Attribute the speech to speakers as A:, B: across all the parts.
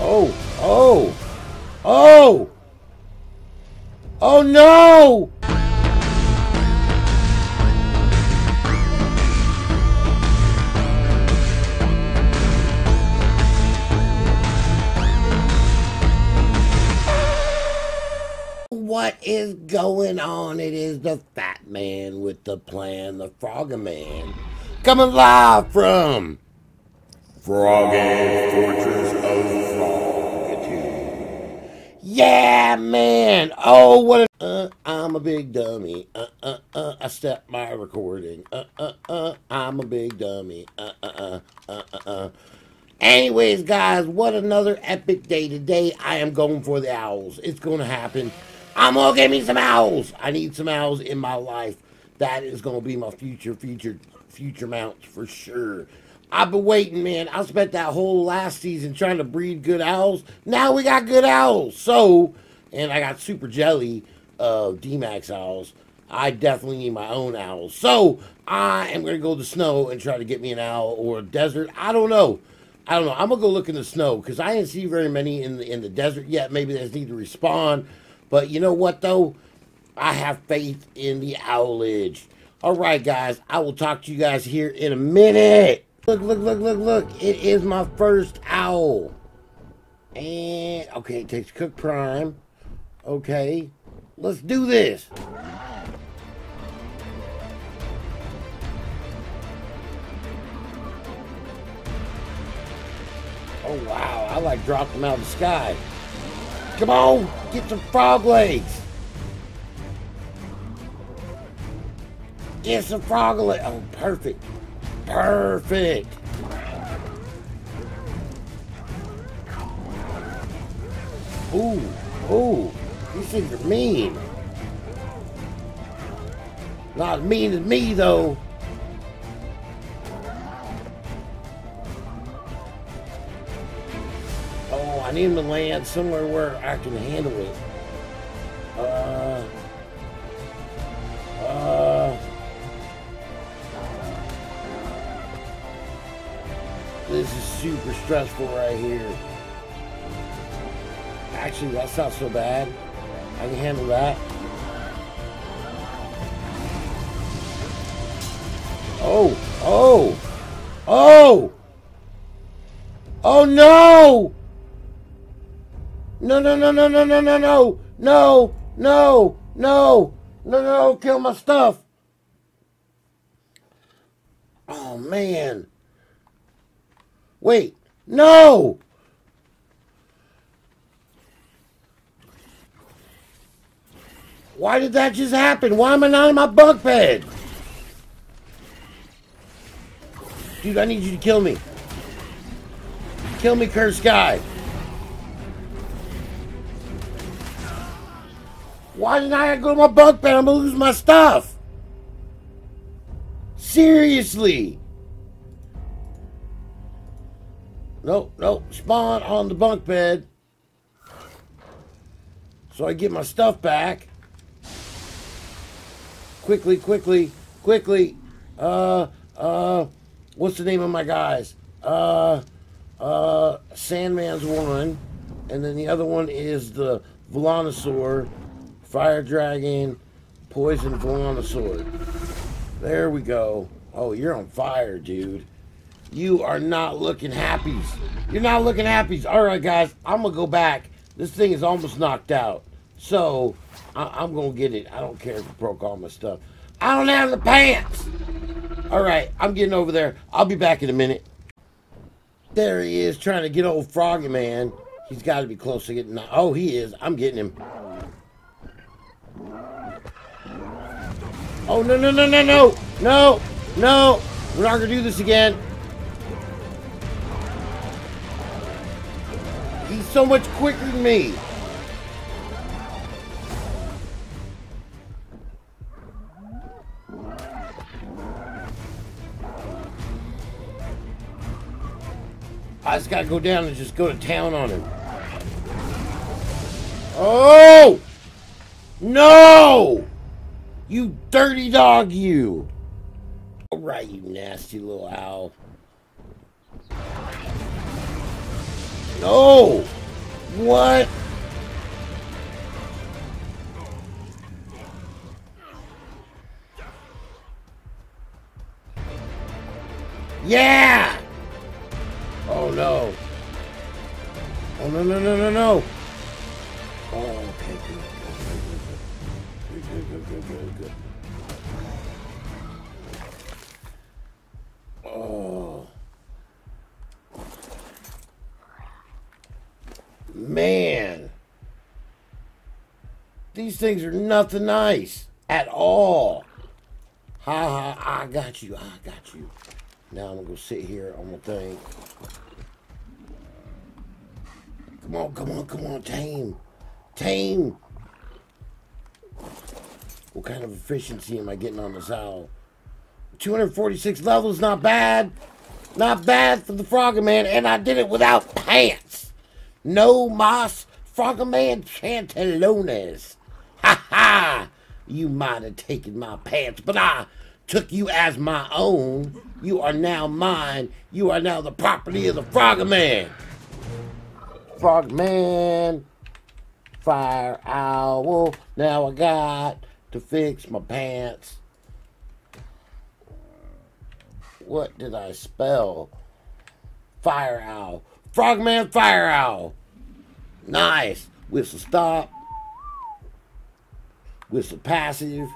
A: Oh, oh, oh, oh no! What is going on? It is the fat man with the plan, the frogger man, coming live from
B: Froggy Fortress of.
A: Yeah, man. Oh, what a. Uh, I'm a big dummy. Uh, uh, uh. I stepped my recording. Uh, uh, uh. I'm a big dummy. Uh, uh, uh. Uh, uh, uh. Anyways, guys, what another epic day today. I am going for the owls. It's going to happen. I'm going to get me some owls. I need some owls in my life. That is going to be my future, future, future mounts for sure. I've been waiting, man. I spent that whole last season trying to breed good owls. Now we got good owls. So, and I got super jelly of D-Mac's owls. I definitely need my own owls. So, I am going to go to the snow and try to get me an owl or a desert. I don't know. I don't know. I'm going to go look in the snow because I didn't see very many in the, in the desert yet. Maybe they just need to respond. But you know what, though? I have faith in the owlage. All right, guys. I will talk to you guys here in a minute. Look, look, look, look, look. It is my first owl. And, okay, it takes Cook Prime. Okay. Let's do this. Oh, wow. I like dropped them out of the sky. Come on. Get some frog legs. Get some frog legs. Oh, perfect. Perfect. Ooh, ooh, these things are mean. Not as mean as me, though. Oh, I need them to land somewhere where I can handle it. Uh, super stressful right here. Actually, that's not so bad. I can handle that. Oh, oh, oh, oh no! No, no, no, no, no, no, no, no, no, no, no, no, no, kill my stuff. Oh man. Wait, no! Why did that just happen? Why am I not in my bunk bed? Dude, I need you to kill me. Kill me, cursed guy. Why did I go to my bunk bed? I'm gonna lose my stuff. Seriously. Nope, nope. Spawn on the bunk bed. So I get my stuff back. Quickly, quickly, quickly. Uh, uh, what's the name of my guys? Uh, uh, Sandman's one. And then the other one is the Velonasaur, Fire Dragon, Poison Velonasaur. There we go. Oh, you're on fire, dude. You are not looking happy. You're not looking happy. All right, guys, I'm going to go back. This thing is almost knocked out. So, I- am going to get it. I don't care if it broke all my stuff. I don't have the pants. All right, I'm getting over there. I'll be back in a minute. There he is, trying to get old Froggy Man. He's got to be close to getting... Oh, he is. I'm getting him. Oh, no, no, no, no, no. No, no. We're not going to do this again. So much quicker than me. I just gotta go down and just go to town on him. Oh! No! You dirty dog, you! Alright, you nasty little owl. No! What? Yeah! Oh no. Oh no no no no no. Oh okay good. Good good good good good good. Oh. Man. These things are nothing nice at all. Ha ha, I got you, I got you. Now I'm gonna go sit here on my thing. Come on, come on, come on, tame. Tame. What kind of efficiency am I getting on this owl? 246 levels, not bad. Not bad for the Frogger Man, and I did it without pants. No mas Frogger Man pantalones. Ha ha! You might have taken my pants, but I took you as my own. You are now mine. You are now the property of the Frogger Man. Frog Man, Fire Owl. Now I got to fix my pants. What did I spell? Fire Owl. Frogman Fire Owl. Nice. Whistle stop. Whistle passive.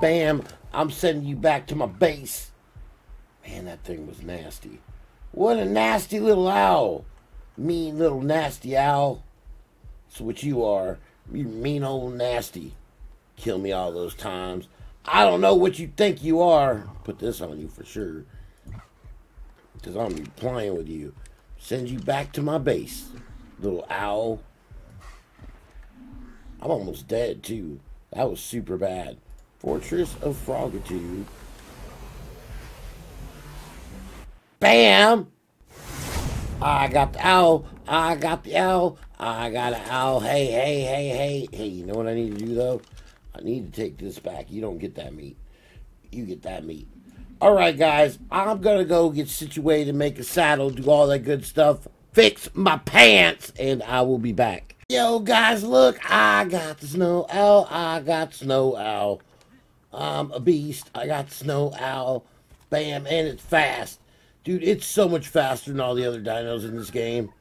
A: Bam. I'm sending you back to my base. Man, that thing was nasty. What a nasty little owl. Mean little nasty owl. That's what you are. You mean old nasty. Kill me all those times. I don't know what you think you are. Put this on you for sure. Because I'm playing with you. Send you back to my base. Little owl. I'm almost dead too. That was super bad. Fortress of Frogitude. Bam! I got the owl. I got the owl. I got an owl. Hey, hey, hey, hey. Hey, you know what I need to do though? I need to take this back. You don't get that meat. You get that meat. All right, guys. I'm going to go get situated, make a saddle, do all that good stuff, fix my pants, and I will be back. Yo, guys, look. I got the snow owl. I got snow owl. I'm a beast. I got snow owl. Bam, and it's fast. Dude, it's so much faster than all the other dinos in this game.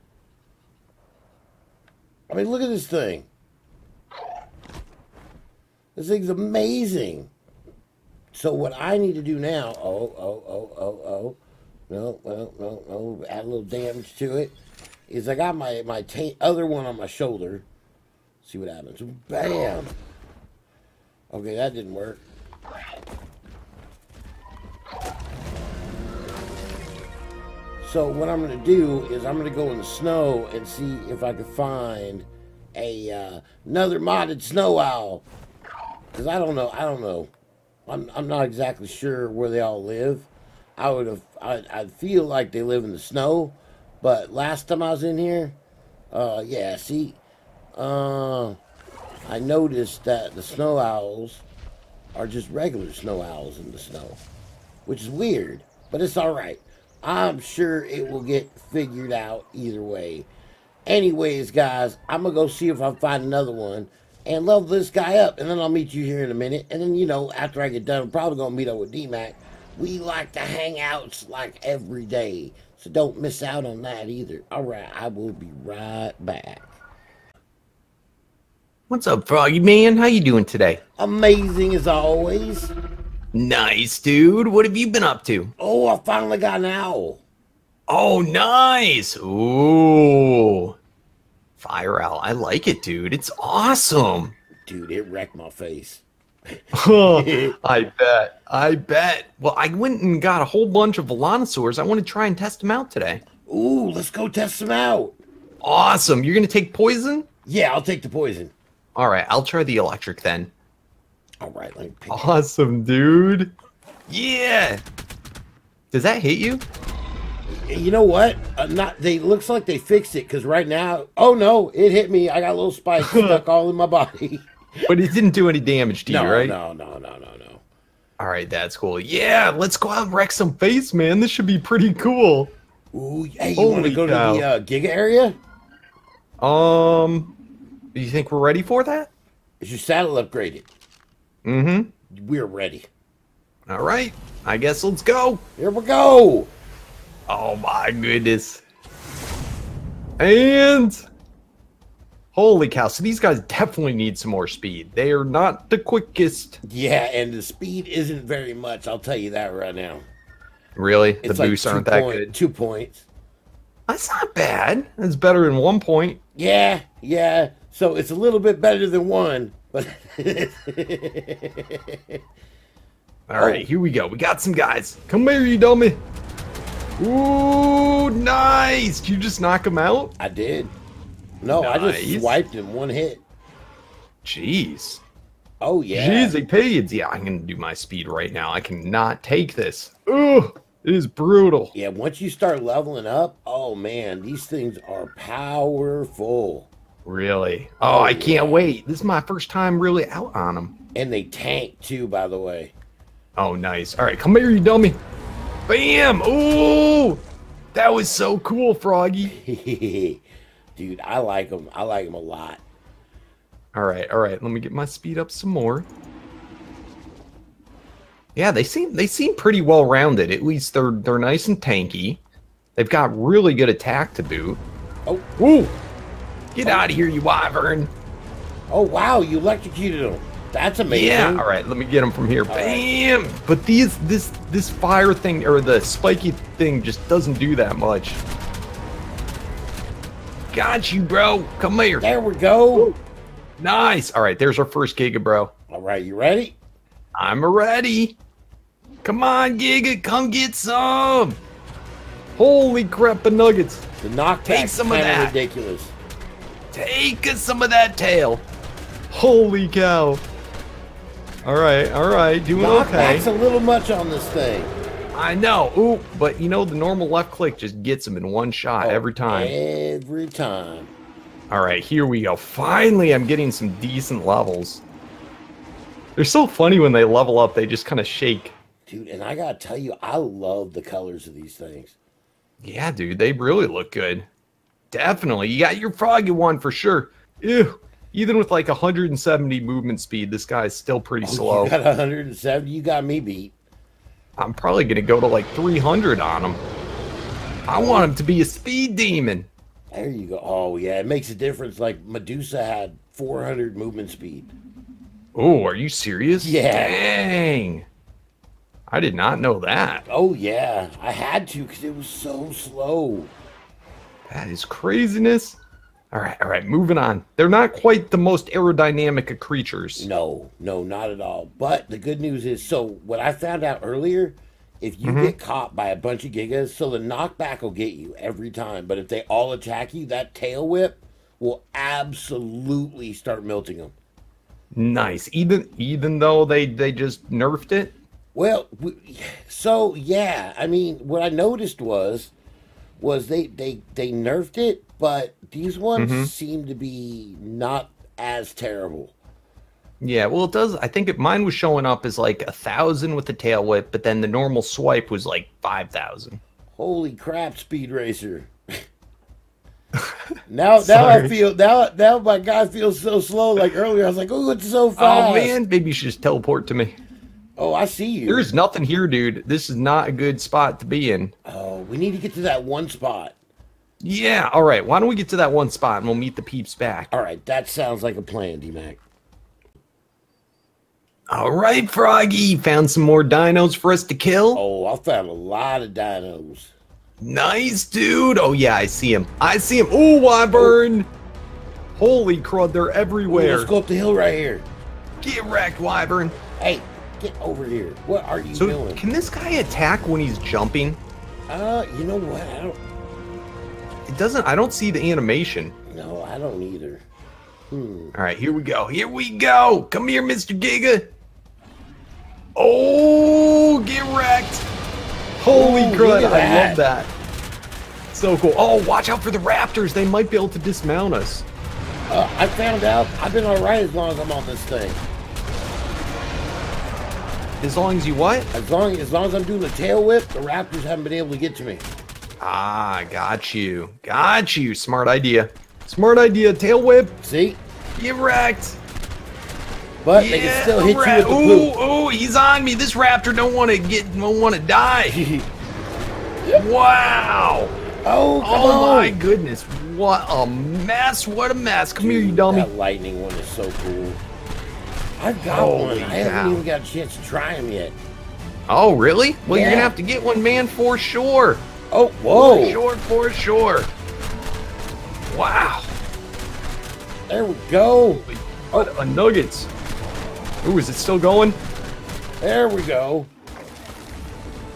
A: I mean, look at this thing. This thing's amazing. So what I need to do now, oh, oh, oh, oh, oh, no, no, no, no, add a little damage to it, is I got my, my other one on my shoulder. See what happens. Bam! Okay, that didn't work. So what I'm going to do is I'm going to go in the snow and see if I can find a uh, another modded snow owl. Because I don't know. I don't know. I'm, I'm not exactly sure where they all live. I would have. I, I feel like they live in the snow. But last time I was in here, uh, yeah, see, uh, I noticed that the snow owls are just regular snow owls in the snow, which is weird, but it's all right. I'm sure it will get figured out either way. Anyways, guys, I'm going to go see if I find another one and level this guy up. And then I'll meet you here in a minute. And then, you know, after I get done, I'm probably going to meet up with D-Mac. We like to hang out like every day. So don't miss out on that either. All right, I will be right back.
B: What's up, Froggy Man? How you doing today?
A: Amazing as always.
B: Nice, dude. What have you been up to?
A: Oh, I finally got an owl.
B: Oh, nice. Ooh. Fire owl. I like it, dude. It's awesome.
A: Dude, it wrecked my face.
B: I bet. I bet. Well, I went and got a whole bunch of Velonasaurs. I want to try and test them out today.
A: Ooh, let's go test them out.
B: Awesome. You're going to take poison?
A: Yeah, I'll take the poison.
B: All right, I'll try the electric then.
A: All right, let me pick
B: Awesome, dude. Yeah. Does that hit you?
A: You know what? Uh, not they looks like they fixed it because right now, oh no, it hit me. I got a little spike stuck all in my body.
B: but it didn't do any damage to
A: no,
B: you, right?
A: No, no, no, no, no.
B: All right, that's cool. Yeah, let's go out and wreck some face, man. This should be pretty cool.
A: Ooh, hey, you want to go cow. to the uh, Giga area?
B: Um, do you think we're ready for that?
A: Is your saddle upgraded?
B: Mm-hmm.
A: We're ready.
B: All right. I guess let's go.
A: Here we go.
B: Oh my goodness. And holy cow! So these guys definitely need some more speed. They are not the quickest.
A: Yeah, and the speed isn't very much. I'll tell you that right now.
B: Really, the
A: like
B: boosts
A: two
B: aren't that
A: point-
B: good.
A: Two points.
B: That's not bad. That's better than one point.
A: Yeah, yeah. So it's a little bit better than one, but
B: All right, here we go. We got some guys. Come here, you dummy. Ooh, nice. Did you just knock him out?
A: I did. No, I just swiped in one hit.
B: Jeez.
A: Oh yeah.
B: Jeez, paid. Yeah, I'm gonna do my speed right now. I cannot take this. Ugh, it is brutal.
A: Yeah, once you start leveling up, oh man, these things are powerful.
B: Really? Oh, I can't wait. This is my first time really out on them.
A: And they tank too, by the way.
B: Oh, nice. All right, come here, you dummy. Bam! Ooh, that was so cool, Froggy.
A: Dude, I like them. I like them a lot.
B: All right, all right. Let me get my speed up some more. Yeah, they seem they seem pretty well rounded. At least they're they're nice and tanky. They've got really good attack to boot.
A: Oh,
B: Woo! Get out of here, you wyvern!
A: oh wow, you electrocuted them. That's amazing.
B: Yeah. All right, let me get him from here. Bam! But these this this fire thing or the spiky thing just doesn't do that much. Got you, bro. Come here.
A: There we go.
B: Nice. All right, there's our first Giga, bro.
A: All right, you ready?
B: I'm ready. Come on, Giga, come get some. Holy crap, the nuggets.
A: The knockback
B: Take some of that.
A: ridiculous.
B: Take some of that tail. Holy cow. All right, all right, doing okay.
A: Knockback's a little much on this thing.
B: I know. Ooh, but you know the normal left click just gets him in one shot oh, every time.
A: Every time.
B: All right, here we go. Finally, I'm getting some decent levels. They're so funny when they level up. They just kind of shake.
A: Dude, and I gotta tell you, I love the colors of these things.
B: Yeah, dude, they really look good. Definitely. You got your froggy one for sure. Ew. Even with like 170 movement speed, this guy's still pretty oh, slow.
A: You got 170, you got me beat.
B: I'm probably going to go to like 300 on him. I want him to be a speed demon.
A: There you go. Oh yeah, it makes a difference. Like Medusa had 400 movement speed.
B: Oh, are you serious?
A: Yeah.
B: Dang. I did not know that.
A: Oh yeah, I had to because it was so slow.
B: That is craziness. All right, all right, moving on. They're not quite the most aerodynamic of creatures.
A: No, no, not at all. But the good news is, so what I found out earlier, if you
B: Mm-hmm.
A: get caught by a bunch of gigas, so the knockback will get you every time. But if they all attack you, that tail whip will absolutely start melting them.
B: Nice. Even even though they they just nerfed it.
A: Well, so yeah, I mean, what I noticed was, was they they they nerfed it, but these ones
B: Mm-hmm.
A: seem to be not as terrible.
B: Yeah, well, it does. I think it, mine was showing up as like a thousand with the tail whip, but then the normal swipe was like five thousand.
A: Holy crap, Speed Racer! now, now I feel now now my guy feels so slow. Like earlier, I was like, "Oh, it's so fast."
B: Oh man, maybe you should just teleport to me.
A: Oh, I see you.
B: There's nothing here, dude. This is not a good spot to be in.
A: Oh, we need to get to that one spot.
B: Yeah. All right. Why don't we get to that one spot and we'll meet the peeps back.
A: All right, that sounds like a plan, D Mac.
B: All right, Froggy. Found some more dinos for us to kill.
A: Oh, I found a lot of dinos.
B: Nice, dude. Oh yeah, I see him. I see him. Ooh, Wyvern. Oh. Holy crud, they're
A: Ooh,
B: everywhere.
A: let's go up the hill right here.
B: Get wrecked, Wyvern.
A: Hey, get over here. What are you
B: So
A: doing?
B: can this guy attack when he's jumping?
A: Uh, you know what? I don't.
B: It doesn't. I don't see the animation.
A: No, I don't either. Hmm.
B: All right, here we go. Here we go. Come here, Mr. Giga. Oh, get wrecked. Holy
A: Ooh,
B: crud. I love
A: that.
B: So cool. Oh, watch out for the raptors. They might be able to dismount us.
A: Uh, I found out I've been all right as long as I'm on this thing.
B: As long as you what?
A: As long as long as I'm doing the tail whip, the Raptors haven't been able to get to me.
B: Ah, got you. Got you. Smart idea. Smart idea. Tail whip.
A: See?
B: Get wrecked.
A: But they can still hit you with the
B: ooh,
A: poop.
B: ooh, he's on me. This raptor don't want to get, don't want to die. wow.
A: oh,
B: Oh
A: on.
B: my goodness. What a mess. What a mess. Come here, you
A: Dude,
B: dummy.
A: That lightning one is so cool. I've got
B: Holy
A: one. I haven't even got a chance to try them yet.
B: Oh, really? Well, you're gonna have to get one, man, for sure.
A: Oh, whoa!
B: For sure, for sure. Wow.
A: There we go.
B: What oh. a nuggets. Ooh, is it still going?
A: There we go.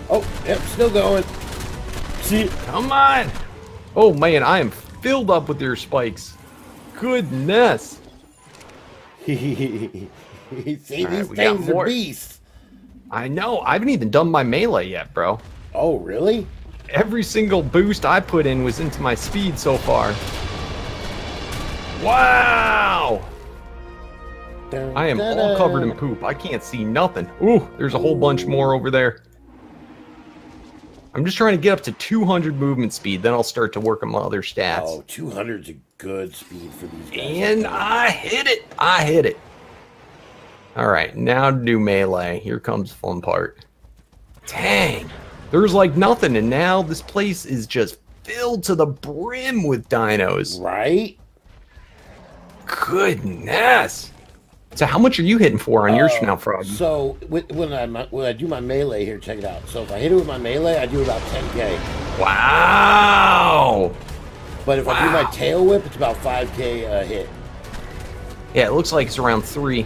A: Oh, yep, still going. See,
B: Come on. Oh man, I am filled up with your spikes. Goodness.
A: see these
B: right,
A: things are beasts.
B: I know. I haven't even done my melee yet, bro.
A: Oh, really?
B: Every single boost I put in was into my speed so far. Wow.
A: Dun,
B: I am
A: dun,
B: all covered in poop. I can't see nothing. Ooh, there's a whole bunch more over there. I'm just trying to get up to 200 movement speed, then I'll start to work on my other stats.
A: Oh, 200 is a good speed for these guys.
B: And I hit it. I hit it. All right, now to do melee. Here comes the fun part. Dang. There's like nothing, and now this place is just filled to the brim with dinos.
A: Right?
B: Goodness. So how much are you hitting for on yours
A: Uh,
B: now, Froggy?
A: So when I when I do my melee here, check it out. So if I hit it with my melee, I do about 10k.
B: Wow.
A: But if I do my tail whip, it's about 5k uh, hit.
B: Yeah, it looks like it's around three.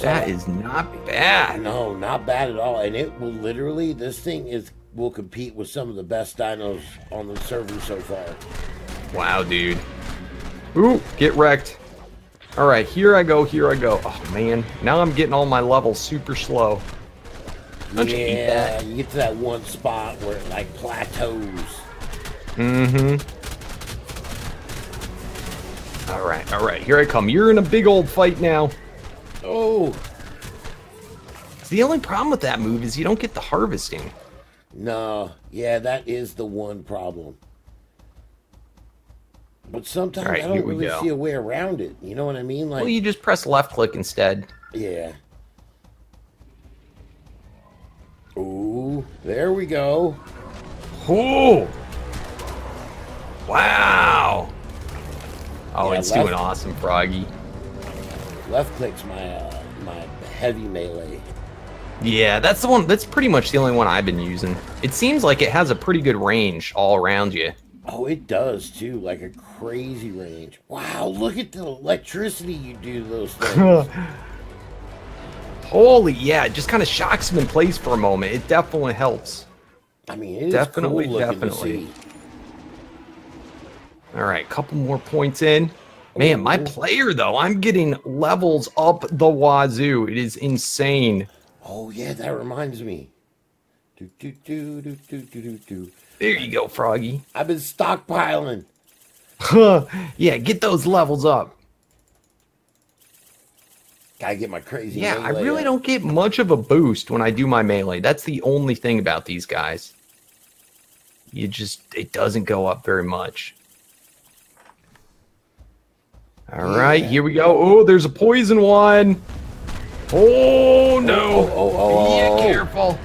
A: So,
B: That is not bad.
A: no, not bad at all. And it will literally, this thing is will compete with some of the best dinos on the server so far.
B: Wow, dude. Ooh, get wrecked. All right, here I go, here I go. Oh, man. Now I'm getting all my levels super slow. Don't you
A: yeah,
B: that?
A: you get to that one spot where it like plateaus.
B: Mm-hmm. All right, all right, here I come. You're in a big old fight now.
A: Oh
B: The only problem with that move is you don't get the harvesting.
A: no, yeah, that is the one problem. But sometimes
B: right,
A: I don't really
B: go.
A: see a way around it. You know what I mean? Like,
B: Well, you just press left click instead.
A: yeah. Ooh, there we go.
B: Ooh! Wow! Oh,
A: Yeah,
B: it's doing awesome, Froggy.
A: Left click's my uh, my heavy melee.
B: Yeah, that's the one. That's pretty much the only one I've been using. It seems like it has a pretty good range all around you.
A: Oh, it does too, like a crazy range. Wow, look at the electricity you do those things.
B: Holy, yeah, it just kind of shocks them in place for a moment. It definitely helps.
A: I mean, it is
B: Definitely,
A: cool
B: definitely. All right, couple more points in. Man, my
A: oh.
B: player though, I'm getting levels up the wazoo. It is insane.
A: Oh yeah, that reminds me. Do do do do do do do do.
B: There you go, Froggy.
A: I've been stockpiling. Huh?
B: yeah, get those levels up.
A: Gotta get my crazy.
B: Yeah, I really
A: up.
B: don't get much of a boost when I do my melee. That's the only thing about these guys. You just, it doesn't go up very much. All right, here we go. Oh, there's a poison one. Oh, no.
A: Oh, oh, oh,
B: yeah,
A: oh.
B: careful.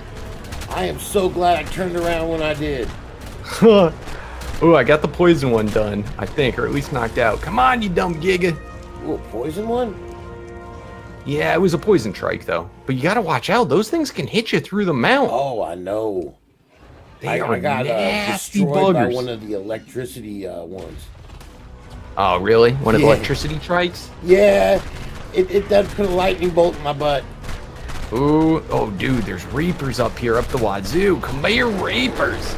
A: I am so glad I turned around when I did.
B: oh, I got the poison one done, I think, or at least knocked out. Come on, you dumb giga.
A: Ooh, a poison one?
B: Yeah, it was a poison trike, though. But you got to watch out. Those things can hit you through the mount.
A: Oh, I know.
B: they
A: I,
B: are
A: I got uh,
B: nasty
A: destroyed by one of the electricity uh, ones.
B: Oh, really? One of the electricity trikes?
A: Yeah, it, it does put a lightning bolt in my butt.
B: Ooh, oh, dude, there's reapers up here, up the wazoo. Come here, reapers.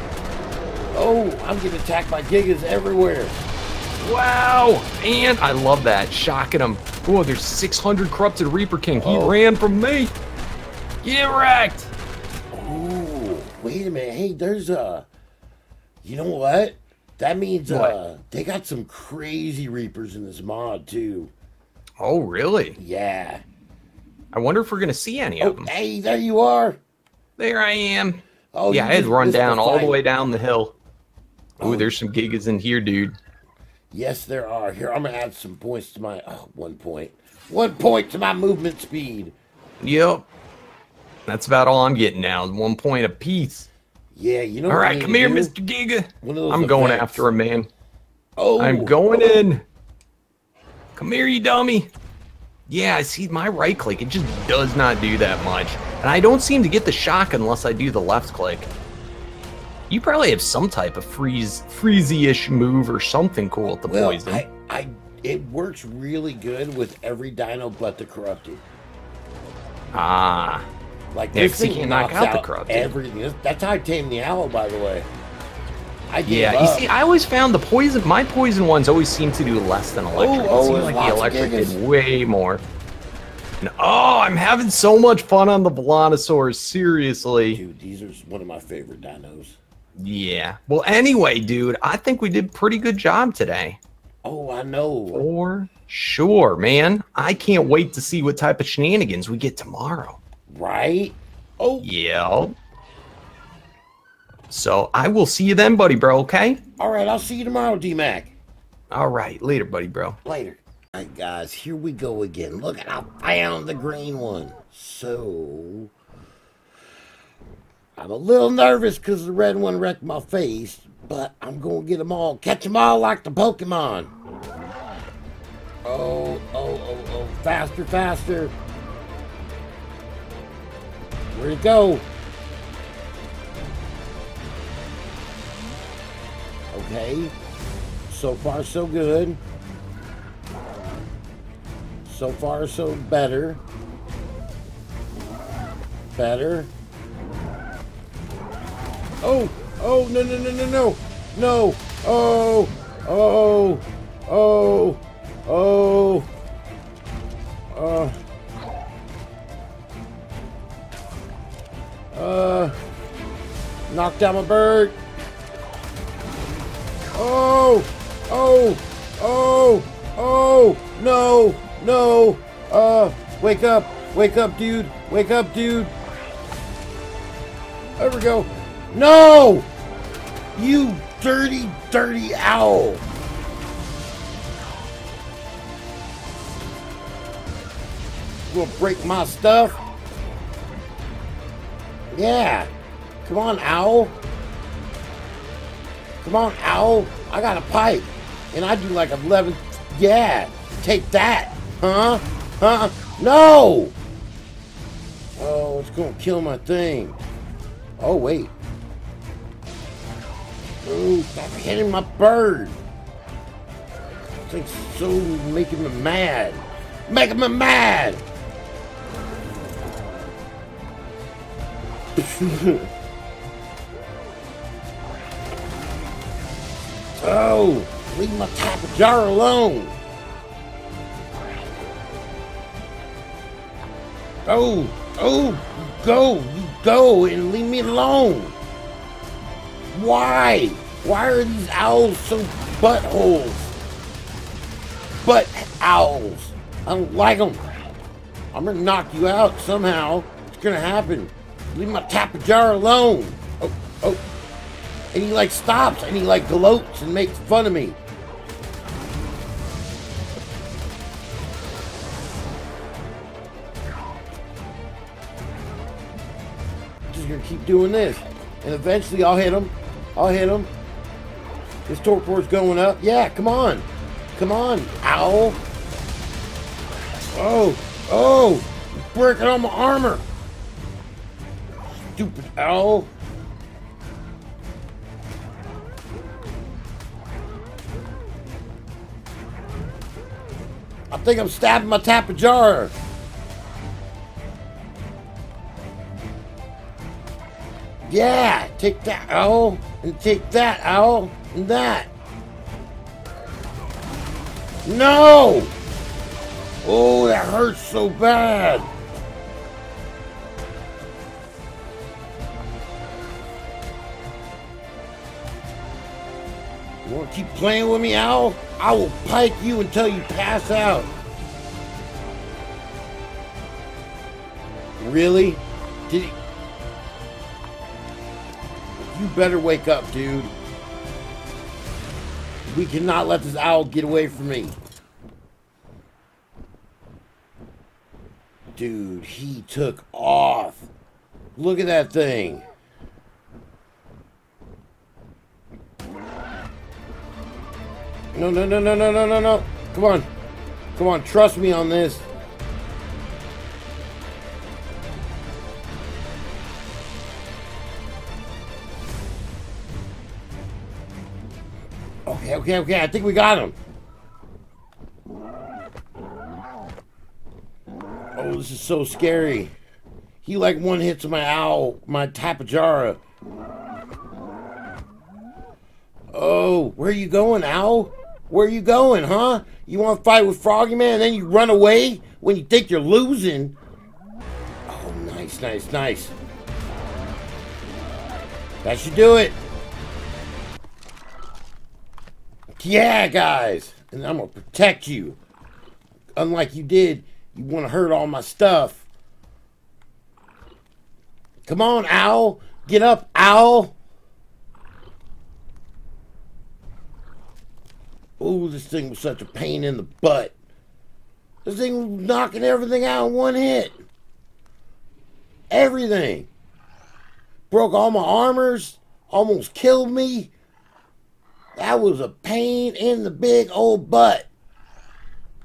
A: Oh, I'm getting attacked by gigas everywhere.
B: Wow, and I love that, shocking them. Oh, there's 600 corrupted reaper king. He
A: Oh.
B: ran from me. Get wrecked.
A: Ooh, wait a minute. Hey, there's a. You know what? That means uh they got some crazy reapers in this mod too.
B: Oh, really?
A: Yeah.
B: I wonder if we're gonna see any
A: Oh,
B: of them.
A: hey, there you are.
B: There I am.
A: Oh,
B: yeah, I had run down all the way down the hill. Ooh,
A: Oh.
B: there's some gigas in here, dude.
A: Yes, there are. Here, I'm gonna add some points to my oh, one point. One point to my movement speed.
B: Yep. That's about all I'm getting now. One point apiece.
A: Yeah, you know.
B: All right, come here,
A: do?
B: Mr. Giga.
A: One of those
B: I'm going after him, man.
A: Oh,
B: I'm going in. Come here, you dummy. Yeah, I see my right click. It just does not do that much. And I don't seem to get the shock unless I do the left click. You probably have some type of freeze, freezy-ish move or something cool with the
A: Well,
B: poison.
A: I, I, it works really good with every dino but the corrupted.
B: Ah,
A: Like
B: Yeah,
A: this
B: 'cause he
A: thing
B: can't knock
A: knocks
B: out the corrupted.
A: Everything. That's how I tamed the owl, by the way. I
B: yeah. You see, I always found the poison. My poison ones always seem to do less than electric.
A: oh,
B: it seems like the electric did way more. And, oh, I'm having so much fun on the Volanosaurus. Seriously.
A: Dude, these are one of my favorite dinos.
B: Yeah. Well, anyway, dude, I think we did pretty good job today.
A: Oh, I know.
B: For sure, man. I can't wait to see what type of shenanigans we get tomorrow.
A: Right? Oh,
B: Yeah. So I will see you then, buddy, bro, okay?
A: all right. I'll see you tomorrow, D Mac.
B: All right. Later, buddy, bro.
A: Later. All right, guys, here we go again. Look, I found the green one. So, I'm a little nervous because the red one wrecked my face, but I'm going to get them all. Catch them all like the Pokemon. Oh, oh, oh, oh. Faster, faster. Where'd it go? Okay. So far, so good. So far, so better. Better. Oh, oh, no, no, no, no, no. No. Oh, oh, oh, oh. Uh. Uh. Knocked down my bird. Oh, oh, oh, oh, no, no. Uh, wake up, wake up, dude. Wake up, dude. There we go. No! You dirty, dirty owl. Gonna break my stuff? Yeah. Come on, owl. Come on, owl. I got a pipe. And I do like 11. Yeah. Take that. Huh? Huh? No! Oh, it's gonna kill my thing. Oh, wait. Ooh, stop hitting my bird. This thing's so making me mad. Making me mad! Oh, leave my of jar alone. Oh, oh, go, you go and leave me alone. Why? Why are these owls so buttholes? Butt owls. I don't like them. I'm gonna knock you out somehow. It's gonna happen. Leave my tap jar alone. Oh, oh. And he like stops and he like gloats and makes fun of me. Just gonna keep doing this. And eventually I'll hit him. I'll hit him. His torpor's going up. Yeah, come on. Come on, owl. Oh, oh, breaking on my armor. Stupid owl. I think I'm stabbing my tap jar. Yeah, take that owl, and take that owl, and that. No! Oh, that hurts so bad. Keep playing with me, Owl? I will pike you until you pass out. Really? Did he? You better wake up, dude. We cannot let this owl get away from me. Dude, he took off. Look at that thing. No, no, no, no, no, no, no, no. Come on. Come on, trust me on this. Okay, okay, okay. I think we got him. Oh, this is so scary. He like one hits my owl, my Tapejara. Oh, where are you going, owl? Where you going, huh? You want to fight with Froggy Man and then you run away when you think you're losing? Oh, nice, nice, nice. That should do it. Yeah, guys. And I'm going to protect you. Unlike you did, you want to hurt all my stuff. Come on, Owl. Get up, Owl. Ooh, this thing was such a pain in the butt. This thing was knocking everything out in one hit. Everything. Broke all my armors. Almost killed me. That was a pain in the big old butt.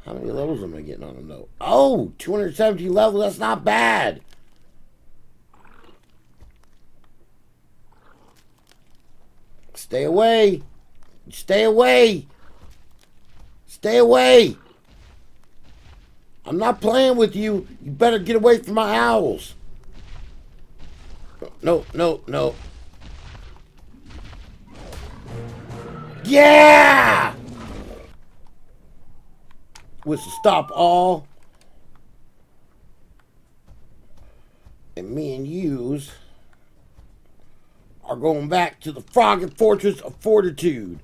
A: How many levels am I getting on him though? Oh, 217 levels. That's not bad. Stay away. Stay away. Stay away. I'm not playing with you. You better get away from my owls. No, no, no. Yeah! With the stop all. And me and yous are going back to the Frog and Fortress of Fortitude.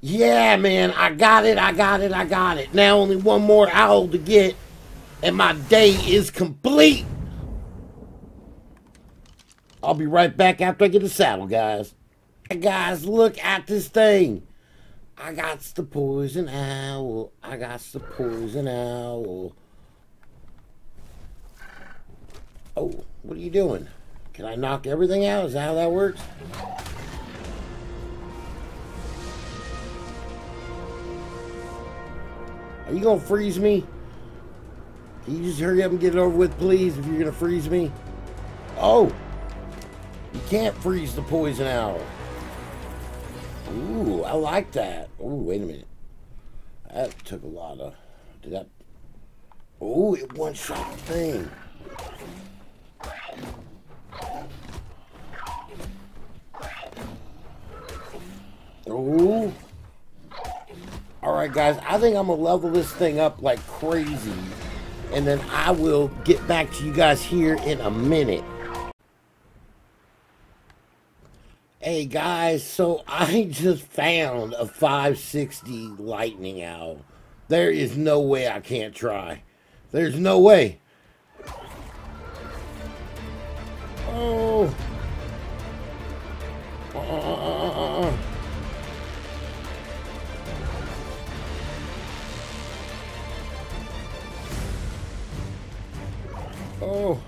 A: Yeah, man, I got it, I got it, I got it. Now only one more owl to get, and my day is complete. I'll be right back after I get the saddle, guys. Guys, look at this thing. I got the poison owl. I got the poison owl. Oh, what are you doing? Can I knock everything out? Is that how that works? Are you gonna freeze me? Can you just hurry up and get it over with, please, if you're gonna freeze me? Oh! You can't freeze the poison owl. Ooh, I like that. Ooh, wait a minute. That took a lot of... Did that... Ooh, it one-shot the thing. Ooh. Alright, guys. I think I'm going to level this thing up like crazy. And then I will get back to you guys here in a minute. Hey guys, so I just found a 560 lightning owl. There is no way I can't try. There's no way. Oh. Uh, uh, uh, oh.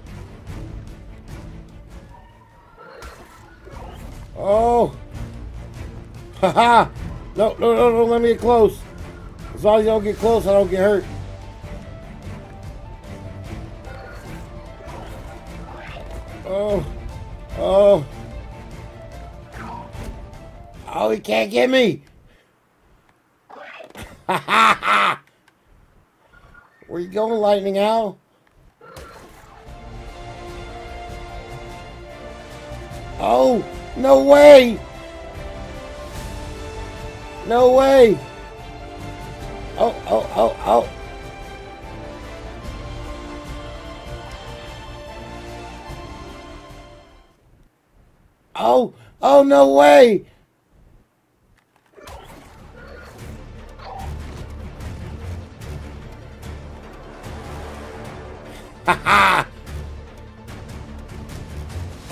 A: Oh! Haha! no, no, no, don't let me get close. As long as you don't get close, I don't get hurt. Oh. Oh. Oh, he can't get me. Where you going, Lightning Owl? Oh! No way! No way! Oh, oh, oh, oh. Oh, oh, no way!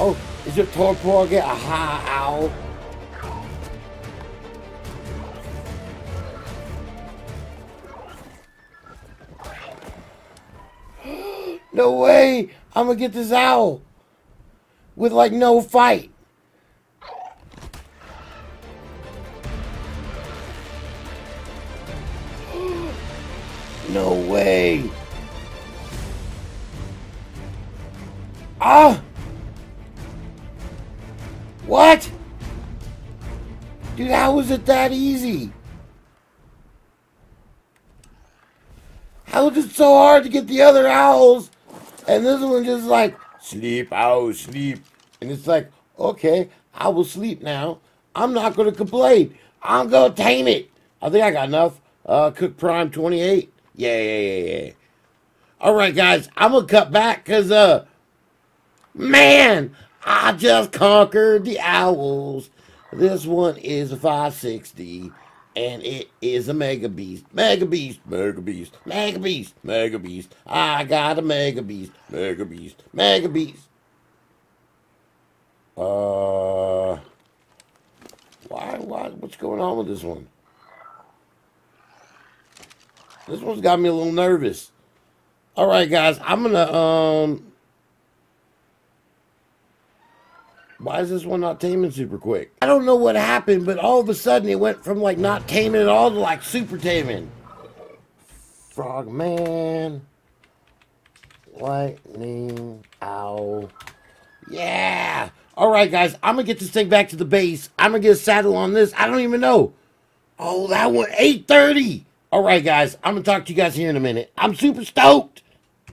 A: Oh, is your torchball get a Aha, au. No way! I'm gonna get this owl! With like no fight! No way! Ah! What? Dude, how was it that easy? How is it so hard to get the other owls? And this one just like, sleep, owl, sleep. And it's like, okay, I will sleep now. I'm not going to complain. I'm going to tame it. I think I got enough. Uh, Cook Prime 28. Yeah, yeah, yeah, yeah. All right, guys, I'm going to cut back because, uh, man, I just conquered the owls. This one is a 560 and it is a mega beast. Mega beast, mega beast, mega beast, mega beast. I got a mega beast, mega beast, mega beast. Uh, why, why, what's going on with this one? This one's got me a little nervous. All right, guys, I'm gonna um. Why is this one not taming super quick? I don't know what happened, but all of a sudden it went from like not taming at all to like super taming. Frogman. Lightning. Owl. Yeah. All right, guys. I'm going to get this thing back to the base. I'm going to get a saddle on this. I don't even know. Oh, that one. 830. All right, guys. I'm going to talk to you guys here in a minute. I'm super stoked.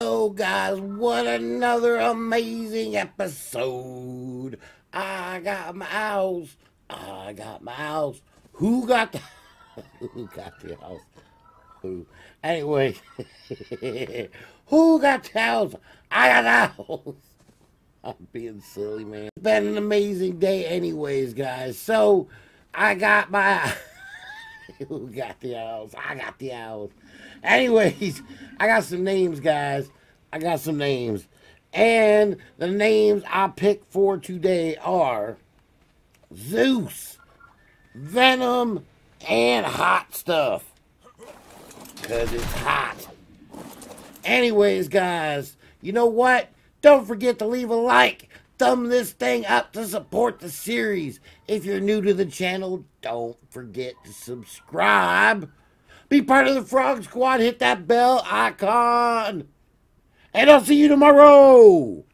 A: Oh, guys, what another amazing episode. I got my owls. I got my owls. Who got the... Who got the owls? Who? Anyway. Who got the owls? I got owls. I'm being silly, man. It's been an amazing day anyways, guys. So, I got my... Who got the owls? I got the owls. Anyways, I got some names, guys. I got some names. And the names I picked for today are Zeus, Venom, and Hot Stuff. Because it's hot. Anyways, guys, you know what? Don't forget to leave a like. Thumb this thing up to support the series. If you're new to the channel, don't forget to subscribe. Be part of the Frog Squad. Hit that bell icon. And I'll see you tomorrow.